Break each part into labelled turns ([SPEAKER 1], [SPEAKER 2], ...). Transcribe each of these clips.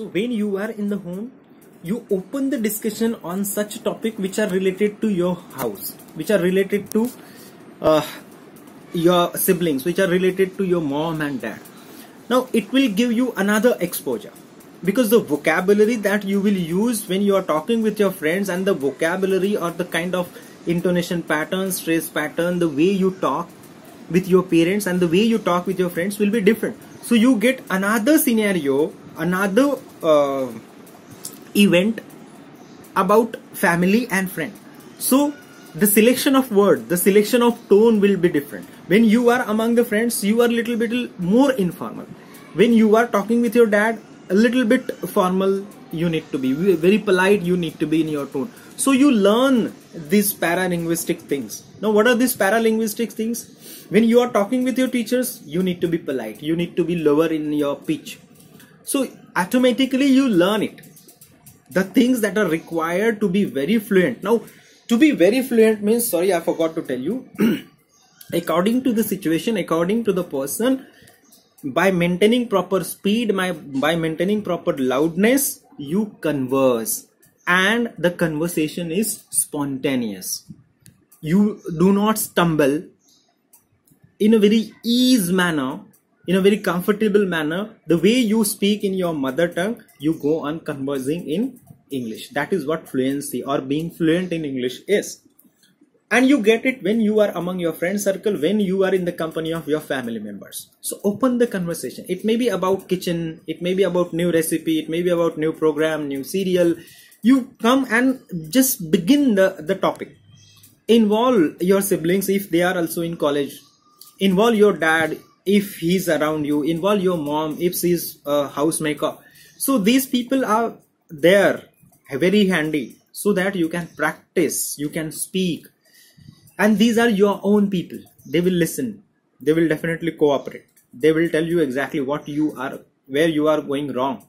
[SPEAKER 1] So when you are in the home, you open the discussion on such topic which are related to your house, which are related to uh, your siblings, which are related to your mom and dad. Now it will give you another exposure because the vocabulary that you will use when you are talking with your friends and the vocabulary or the kind of intonation pattern, stress pattern, the way you talk with your parents and the way you talk with your friends will be different. So you get another scenario, another uh, event about family and friend. So the selection of word, the selection of tone will be different. When you are among the friends, you are little bit more informal. When you are talking with your dad, a little bit formal you need to be very polite you need to be in your tone so you learn these paralinguistic things now what are these paralinguistic things when you are talking with your teachers you need to be polite you need to be lower in your pitch so automatically you learn it. The things that are required to be very fluent. Now to be very fluent means sorry i forgot to tell you according to the situation according to the person by maintaining proper speed by, by maintaining proper loudness you converse. And the conversation is spontaneous. You do not stumble in a very ease manner in a very comfortable manner the way you speak in your mother tongue you go on conversing in english. That is what fluency or being fluent in english is. And you get it when you are among your friend circle when you are in the company of your family members. So open the conversation. It may be about kitchen it may be about new recipe it may be about new program new serial. You come and just begin the, the topic. Involve your siblings if they are also in college. Involve your dad if he's around you involve your mom if she's a housemaker. So these people are there very handy so that you can practice you can speak. And these are your own people. They will listen. They will definitely cooperate. They will tell you exactly what you are where you are going wrong.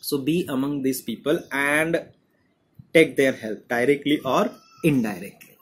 [SPEAKER 1] So be among these people and take their help directly or indirectly